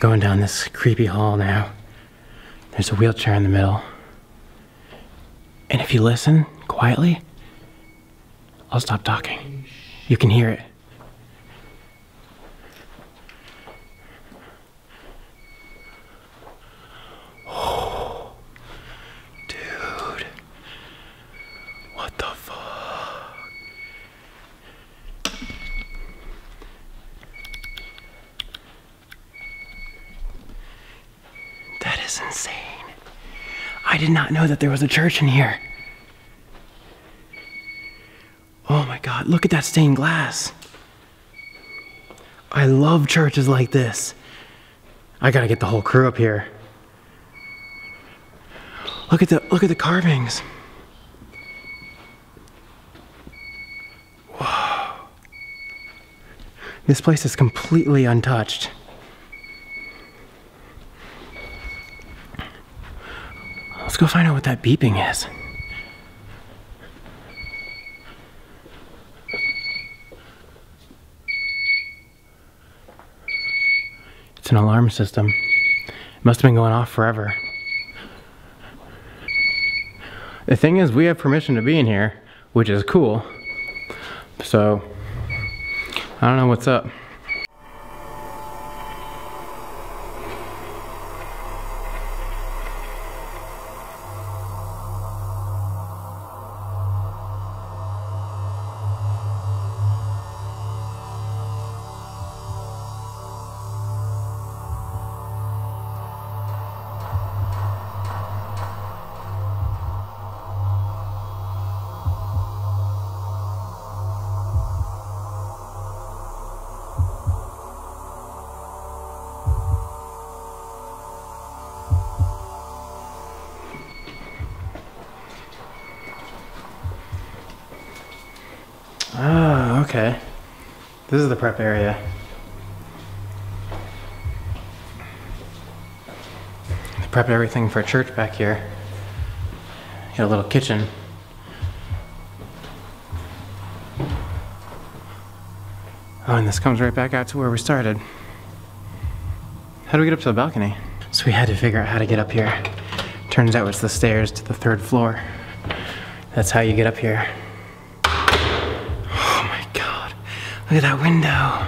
going down this creepy hall now. There's a wheelchair in the middle. And if you listen quietly, I'll stop talking. You can hear it. Dude. What the fuck? That is insane. I did not know that there was a church in here. Oh my god, look at that stained glass. I love churches like this. I gotta get the whole crew up here. Look at the look at the carvings. Whoa. This place is completely untouched. Go find out what that beeping is. It's an alarm system. It must have been going off forever. The thing is, we have permission to be in here, which is cool. So, I don't know what's up. Okay. This is the prep area. They prepped everything for church back here. Got a little kitchen. Oh, and this comes right back out to where we started. How do we get up to the balcony? So we had to figure out how to get up here. Turns out it's the stairs to the third floor. That's how you get up here. Oh my god. Look at that window.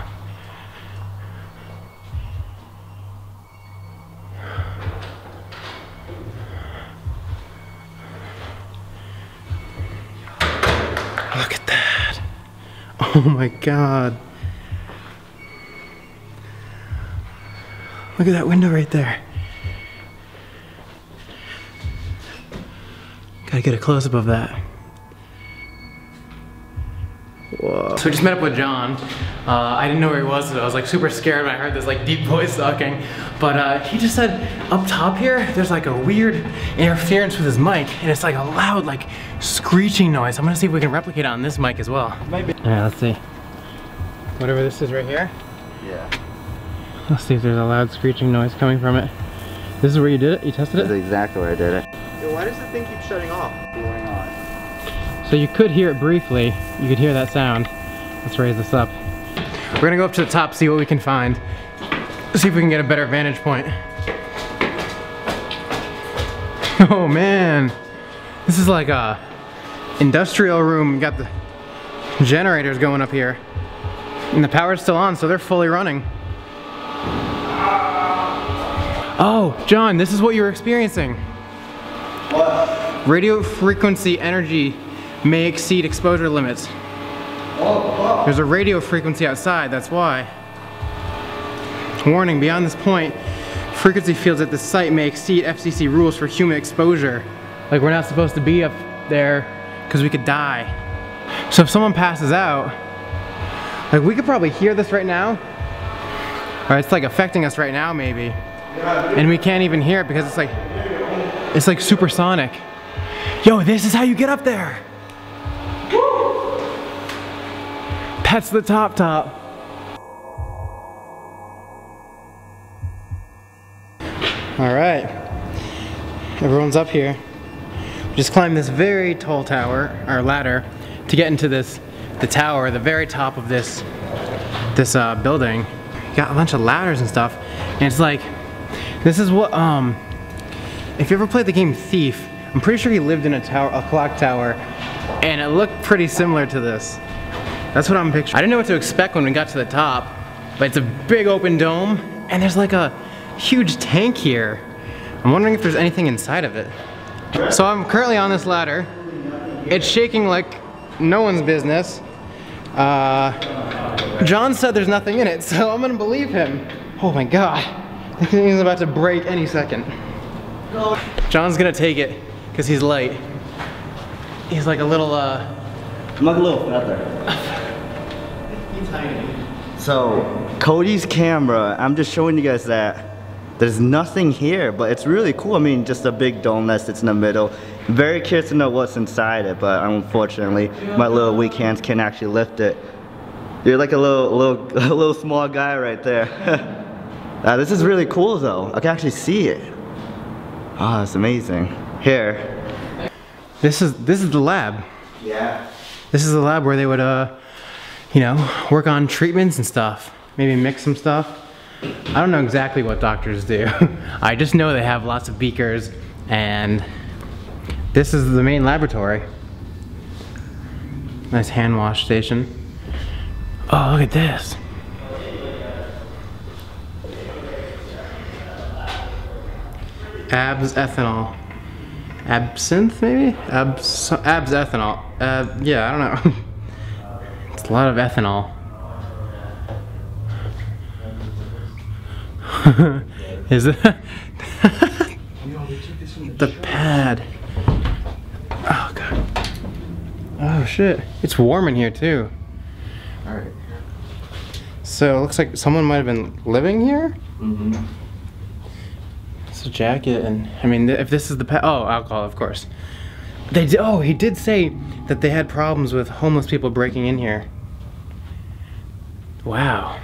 Look at that. Oh my god. Look at that window right there. Gotta get a close up of that. Whoa. So we just met up with John. Uh, I didn't know where he was, so I was like super scared when I heard this like deep voice talking. But uh, he just said up top here, there's like a weird interference with his mic, and it's like a loud like screeching noise. I'm gonna see if we can replicate it on this mic as well. Maybe. Yeah, let's see. Whatever this is right here. Yeah. Let's see if there's a loud screeching noise coming from it. This is where you did it? You tested it? That's it? exactly where I did it. Yo, why does the thing keep shutting off? So you could hear it briefly. You could hear that sound. Let's raise this up. We're gonna go up to the top, see what we can find. See if we can get a better vantage point. Oh man. This is like a industrial room. We got the generators going up here. And the power's still on, so they're fully running. Oh, John, this is what you're experiencing. What? Radio frequency energy may exceed exposure limits. There's a radio frequency outside, that's why. Warning, beyond this point, frequency fields at this site may exceed FCC rules for human exposure. Like we're not supposed to be up there because we could die. So if someone passes out, like we could probably hear this right now. Or it's like affecting us right now maybe. And we can't even hear it because it's like, it's like supersonic. Yo, this is how you get up there. That's the top top. All right, everyone's up here. We just climbed this very tall tower, or ladder, to get into this, the tower, the very top of this, this uh, building. got a bunch of ladders and stuff. And it's like, this is what, um, if you ever played the game Thief, I'm pretty sure he lived in a tower, a clock tower, and it looked pretty similar to this. That's what I'm picturing. I didn't know what to expect when we got to the top, but it's a big open dome, and there's like a huge tank here. I'm wondering if there's anything inside of it. So I'm currently on this ladder. It's shaking like no one's business. Uh, John said there's nothing in it, so I'm gonna believe him. Oh my god. I think he's about to break any second. John's gonna take it, because he's light. He's like a little, uh... I'm like a little feather. So, Cody's camera, I'm just showing you guys that there's nothing here, but it's really cool. I mean, just a big dome that sits in the middle. Very curious to know what's inside it, but unfortunately, my little weak hands can't actually lift it. You're like a little, little, a little small guy right there. uh, this is really cool though. I can actually see it. Ah, it's amazing. Here. This is, this is the lab. Yeah. This is the lab where they would, uh, you know, work on treatments and stuff. Maybe mix some stuff. I don't know exactly what doctors do. I just know they have lots of beakers and this is the main laboratory. Nice hand wash station. Oh, look at this. Abs ethanol. Absinthe, maybe? Abs, abs ethanol. Uh, yeah, I don't know. it's a lot of ethanol. Is it? the pad. Oh god. Oh shit. It's warm in here too. Alright. So it looks like someone might have been living here? Mm-hmm. It's a jacket and I mean if this is the pad. Oh, alcohol, of course. They did, oh, he did say that they had problems with homeless people breaking in here. Wow.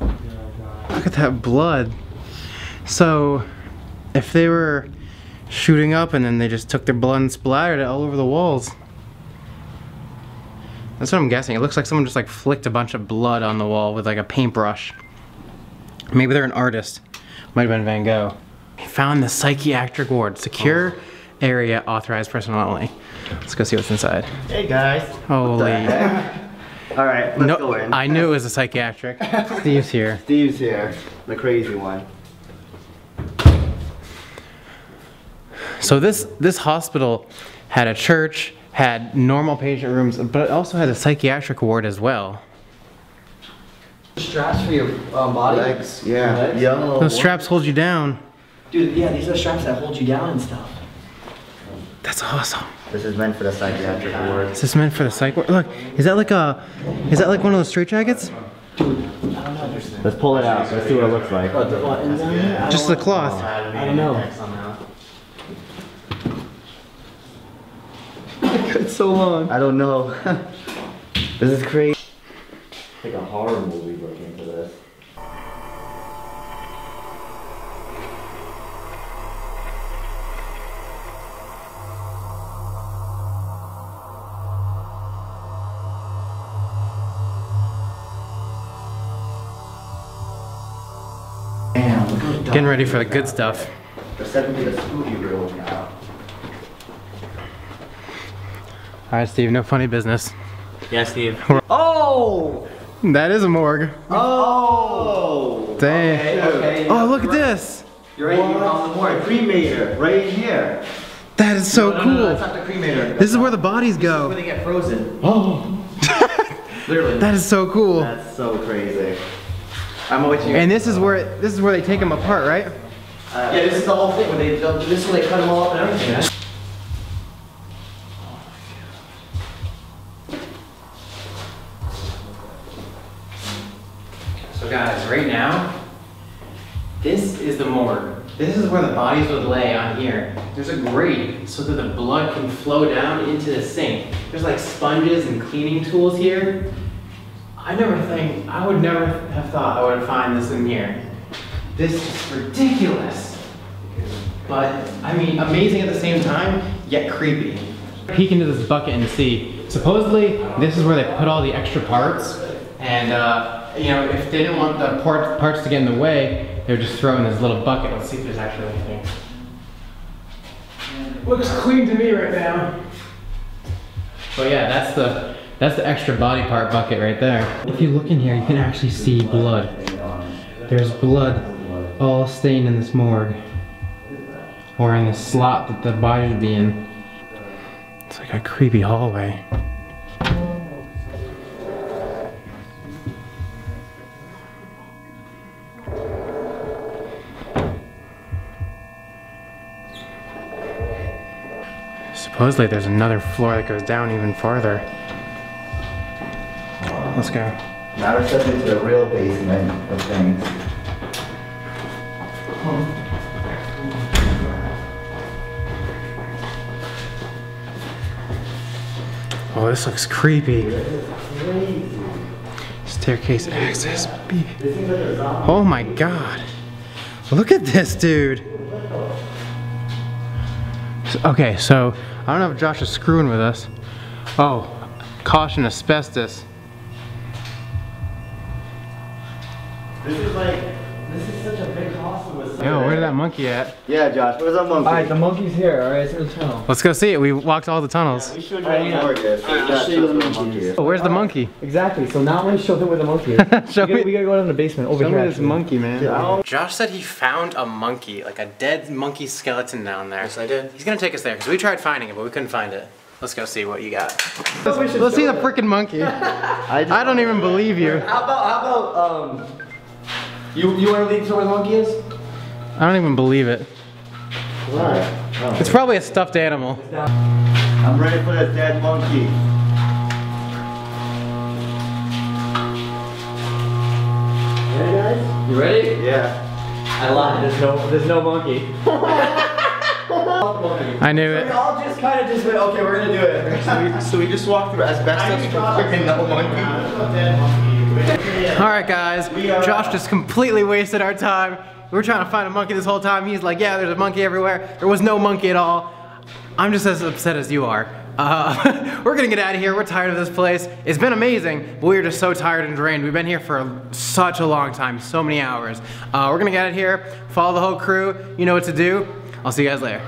Look at that blood. So, if they were shooting up and then they just took their blood and splattered it all over the walls. That's what I'm guessing. It looks like someone just like flicked a bunch of blood on the wall with like a paintbrush. Maybe they're an artist. Might have been Van Gogh. He found the psychiatric ward. Secure area authorized personnel only. Let's go see what's inside. Hey guys. Holy. Alright, let's No, go in. I knew it was a psychiatric. Steve's here. Steve's here, the crazy one. So this this hospital had a church, had normal patient rooms, but it also had a psychiatric ward as well. straps for your um, body. Legs, yeah. Legs? Yo. Those straps hold you down. Dude, yeah, these are straps that hold you down and stuff. That's awesome. This is meant for the psychiatric ward. Is this is meant for the psych ward? Look, is that like a, is that like one of those straitjackets? Let's pull it out. Let's see what it looks like. The buttons on here? I Just the cloth. I don't know. It's so long. I don't know. this is crazy. Like a horror movie looking into Getting ready for the good stuff. They're setting me the spooky room now. All right, Steve, no funny business. Yeah, Steve. Oh! That is a morgue. Oh! Dang. okay. Oh, look at this. You're right, you found the morgue. Cremator, right in here. That is so No, no, no, that's cool. not the cremator. This is where the bodies go. Where go. they get frozen. Oh. Literally. That is so cool. That's so crazy. I'm with you. And this is where this is where they take them apart, right? yeah, this is the whole thing. When they, this is when they cut them all up and everything. So guys, right now, this is the morgue. This is where the bodies would lay on here. There's a grate so that the blood can flow down into the sink. There's like sponges and cleaning tools here. I never think, I would never have thought I would find this in here. This is ridiculous. But, I mean, amazing at the same time, yet creepy. Peek into this bucket and see. Supposedly, this is where they put all the extra parts, and uh, you know, if they didn't want the part, parts to get in the way, they would just throw it in this little bucket. Let's see if there's actually anything. Looks clean to me right now. But yeah, that's the that's the extra body part bucket right there. If you look in here, you can actually see blood. There's blood all stained in this morgue. Or in the slot that the body would be in. It's like a creepy hallway. Supposedly there's another floor that goes down even farther. Let's go. Now we're stepping into the real basement of things. Oh, this looks creepy. Staircase access. B. Oh my god. Look at this dude. Okay, so I don't know if Josh is screwing with us. Oh, caution asbestos. This is like, this is such a big hospital with Yo, where's that monkey at? Yeah, Josh, where's that monkey? Alright, the monkey's here, alright, it's in the tunnel. Let's go see it. We walked all the tunnels. we should you where the morgue is, so we show the monkey. Oh, where's the monkey? Exactly, so now I'm gonna show them where the monkey is. Show we, gotta, me- we gotta go down to the basement, over here. actually. monkey, man. Yeah. Josh said he found a monkey, like a dead monkey skeleton down there. Yes, I did. He's gonna take us there because we tried finding it, but we couldn't find it. Let's go see what you got. we should Let's see show the freaking monkey. I, just I don't even believe you. How about, how about, um, you, you wanna lead to where the monkey is? I don't even believe it. Why? It's probably a stuffed animal. I'm ready for the dead monkey. Ready, guys? You ready? Yeah. I lied, there's no, there's no monkey. I knew it. We all just kinda just went, okay, we're gonna do it. So we, so we just walked through asbestos for freaking no monkey. All right, guys. Josh just completely wasted our time. We were trying to find a monkey this whole time. He's like, yeah, there's a monkey everywhere. There was no monkey at all. I'm just as upset as you are. Uh, we're gonna get out of here. We're tired of this place. It's been amazing, but we're just so tired and drained. We've been here for such a long time, so many hours. Uh, we're gonna get out of here, follow the whole crew. You know what to do. I'll see you guys later.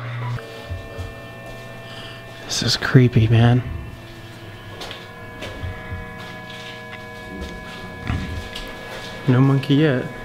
This is creepy, man. No monkey yet.